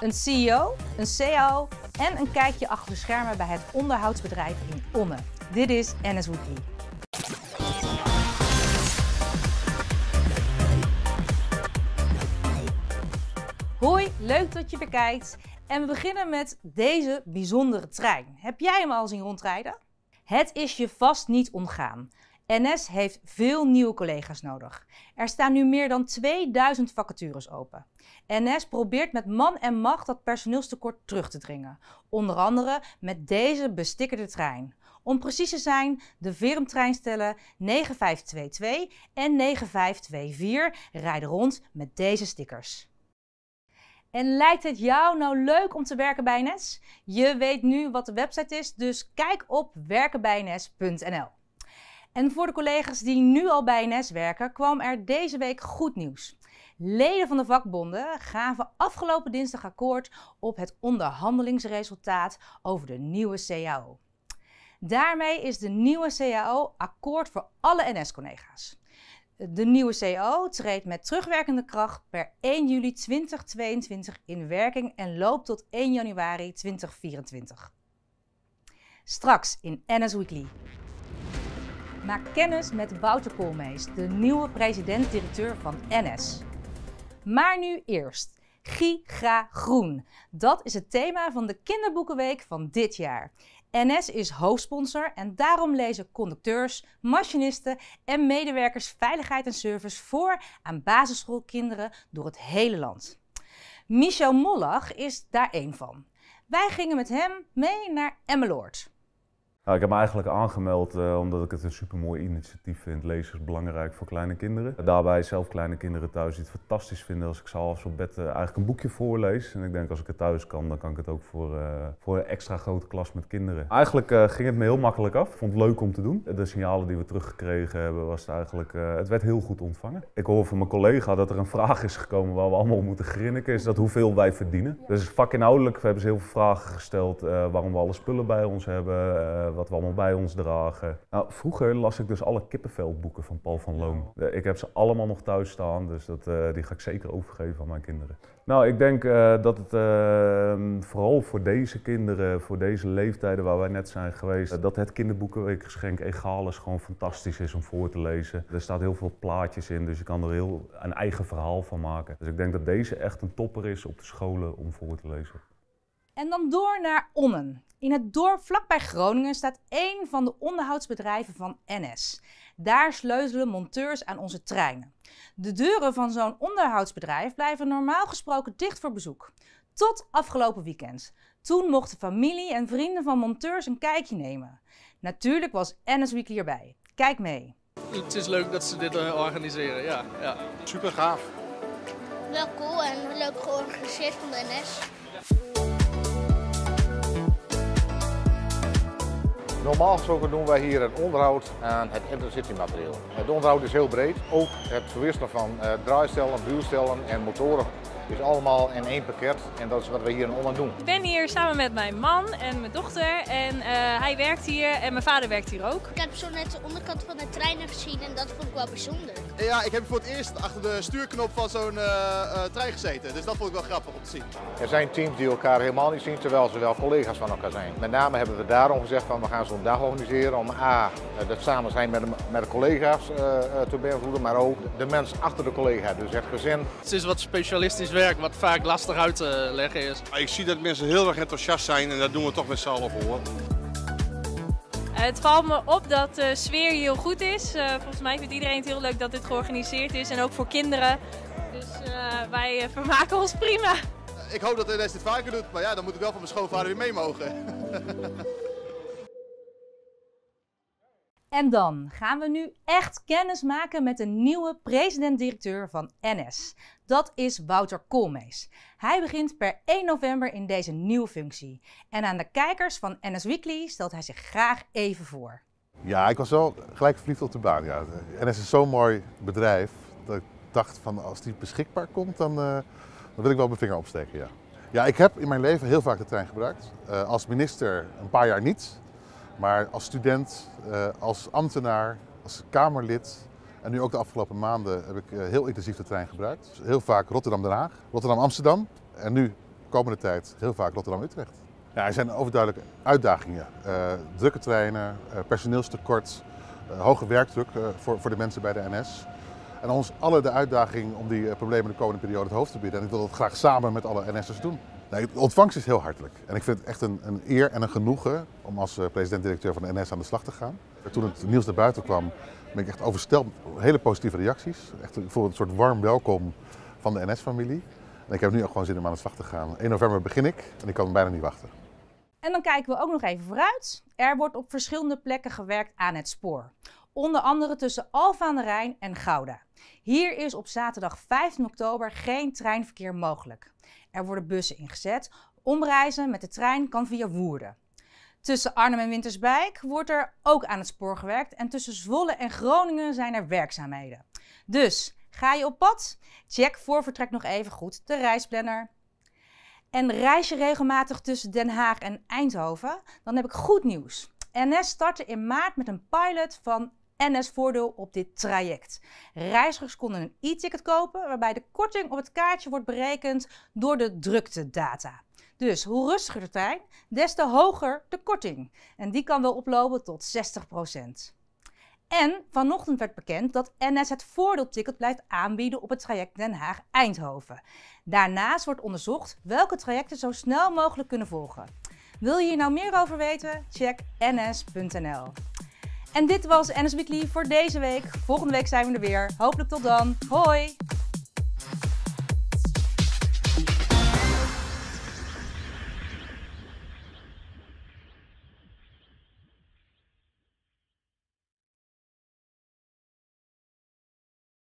Een CEO, een CAO en een kijkje achter de schermen bij het onderhoudsbedrijf in Onne. Dit is NS Weekly. Hoi, leuk dat je weer kijkt. En we beginnen met deze bijzondere trein. Heb jij hem al zien rondrijden? Het is je vast niet ontgaan. NS heeft veel nieuwe collega's nodig. Er staan nu meer dan 2000 vacatures open. NS probeert met man en macht dat personeelstekort terug te dringen. Onder andere met deze bestikkerde trein. Om precies te zijn, de Verum-treinstellen 9522 en 9524 rijden rond met deze stickers. En lijkt het jou nou leuk om te werken bij NS? Je weet nu wat de website is, dus kijk op werkenbijns.nl. En voor de collega's die nu al bij NS werken, kwam er deze week goed nieuws. Leden van de vakbonden gaven afgelopen dinsdag akkoord op het onderhandelingsresultaat over de nieuwe CAO. Daarmee is de nieuwe CAO akkoord voor alle NS-collega's. De nieuwe CAO treedt met terugwerkende kracht per 1 juli 2022 in werking en loopt tot 1 januari 2024. Straks in NS Weekly. Maak kennis met Wouter Koolmees, de nieuwe president-directeur van NS. Maar nu eerst. Giga Groen. Dat is het thema van de Kinderboekenweek van dit jaar. NS is hoofdsponsor en daarom lezen conducteurs, machinisten en medewerkers veiligheid en service voor aan basisschoolkinderen door het hele land. Michel Mollach is daar één van. Wij gingen met hem mee naar Emmeloord. Nou, ik heb me eigenlijk aangemeld uh, omdat ik het een supermooi initiatief vind. Lezen is belangrijk voor kleine kinderen. Daarbij zelf kleine kinderen thuis iets fantastisch vinden als ik s'avonds op bed uh, eigenlijk een boekje voorlees. En ik denk als ik het thuis kan, dan kan ik het ook voor, uh, voor een extra grote klas met kinderen. Eigenlijk ging het me heel makkelijk af. Ik vond het leuk om te doen. De signalen die we teruggekregen hebben, was het eigenlijk, het werd heel goed ontvangen. Ik hoor van mijn collega dat er een vraag is gekomen waar we allemaal moeten grinniken. Is dat hoeveel wij verdienen. Dus vakinhoudelijk hebben ze heel veel vragen gesteld waarom we alle spullen bij ons hebben wat we allemaal bij ons dragen. Nou, vroeger las ik dus alle kippenvelboeken van Paul van Loon. Ik heb ze allemaal nog thuis staan, dus dat, uh, die ga ik zeker overgeven aan mijn kinderen. Nou, ik denk uh, dat het uh, vooral voor deze kinderen, voor deze leeftijden waar wij net zijn geweest, dat het kinderboekenweekgeschenk Egalis gewoon fantastisch is om voor te lezen. Er staat heel veel plaatjes in, dus je kan er heel een eigen verhaal van maken. Dus ik denk dat deze echt een topper is op de scholen om voor te lezen. En dan door naar Onnen. In het dorp vlakbij Groningen staat één van de onderhoudsbedrijven van NS. Daar sleutelen monteurs aan onze treinen. De deuren van zo'n onderhoudsbedrijf blijven normaal gesproken dicht voor bezoek. Tot afgelopen weekend. Toen mochten familie en vrienden van monteurs een kijkje nemen. Natuurlijk was NS Weekly erbij. Kijk mee. Het is leuk dat ze dit uh, organiseren, ja, ja. Super gaaf. Wel cool en leuk georganiseerd van de NS. Normaal gesproken doen wij hier het onderhoud aan het intercity materiaal. Het onderhoud is heel breed. Ook het verwisselen van uh, draaistellen, buurstellen en motoren is allemaal in één pakket en dat is wat we hier in Onland doen. Ik ben hier samen met mijn man en mijn dochter en uh, hij werkt hier en mijn vader werkt hier ook. Ik heb zo net de onderkant van de treinen gezien en dat vond ik wel bijzonder. Ja, ik heb voor het eerst achter de stuurknop van zo'n uh, uh, trein gezeten, dus dat vond ik wel grappig om te zien. Er zijn teams die elkaar helemaal niet zien, terwijl ze wel collega's van elkaar zijn. Met name hebben we daarom gezegd van we gaan zo'n dag organiseren om A, het samen zijn met de, met de collega's te beïnvloeden, maar ook de mens achter de collega, dus het gezin. Het is wat specialistisch werk wat vaak lastig uit te leggen is. Ik zie dat mensen heel erg enthousiast zijn en dat doen we toch met z'n allen voor. Het valt me op dat de sfeer hier heel goed is. Uh, volgens mij vindt iedereen het heel leuk dat dit georganiseerd is en ook voor kinderen. Dus uh, wij vermaken ons prima. Ik hoop dat de NS dit vaker doet, maar ja, dan moet ik wel van mijn schoonvader weer mee mogen. En dan gaan we nu echt kennis maken met de nieuwe president-directeur van NS. Dat is Wouter Koolmees. Hij begint per 1 november in deze nieuwe functie. En aan de kijkers van NS Weekly stelt hij zich graag even voor. Ja, ik was wel gelijk verliefd op de baan. Ja. NS is zo'n mooi bedrijf dat ik dacht van als die beschikbaar komt, dan, uh, dan wil ik wel mijn vinger opsteken. Ja. ja, ik heb in mijn leven heel vaak de trein gebruikt. Uh, als minister een paar jaar niet. Maar als student, uh, als ambtenaar, als Kamerlid en nu ook de afgelopen maanden heb ik uh, heel intensief de trein gebruikt. Dus heel vaak Rotterdam-Den Haag, Rotterdam-Amsterdam en nu komende tijd heel vaak Rotterdam-Utrecht. Ja, er zijn overduidelijk uitdagingen. Uh, drukke treinen, personeelstekort, hoge werkdruk voor, voor de mensen bij de NS. En ons alle de uitdaging om die problemen de komende periode het hoofd te bieden. En ik wil dat graag samen met alle NS'ers doen. De ontvangst is heel hartelijk. En ik vind het echt een, een eer en een genoegen om als president-directeur van de NS aan de slag te gaan. Toen het nieuws naar buiten kwam, ben ik echt oversteld. Hele positieve reacties. Echt, voel een soort warm welkom van de NS-familie. En ik heb nu ook gewoon zin om aan de slag te gaan. 1 november begin ik en ik kan bijna niet wachten. En dan kijken we ook nog even vooruit. Er wordt op verschillende plekken gewerkt aan het spoor. Onder andere tussen Alphen aan de Rijn en Gouda. Hier is op zaterdag 15 oktober geen treinverkeer mogelijk. Er worden bussen ingezet. Omreizen met de trein kan via Woerden. Tussen Arnhem en Winterswijk wordt er ook aan het spoor gewerkt. En tussen Zwolle en Groningen zijn er werkzaamheden. Dus ga je op pad? Check voor vertrek nog even goed de reisplanner. En reis je regelmatig tussen Den Haag en Eindhoven? Dan heb ik goed nieuws. NS startte in maart met een pilot van NS Voordeel op dit traject. Reizigers konden een e-ticket kopen waarbij de korting op het kaartje wordt berekend door de druktedata. Dus hoe rustiger de trein, des te hoger de korting. En die kan wel oplopen tot 60%. En vanochtend werd bekend dat NS het voordeelticket blijft aanbieden op het traject Den Haag-Eindhoven. Daarnaast wordt onderzocht welke trajecten zo snel mogelijk kunnen volgen. Wil je hier nou meer over weten? Check ns.nl. En dit was NS Weekly voor deze week. Volgende week zijn we er weer. Hopelijk tot dan. Hoi!